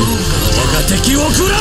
我が敵を食らう。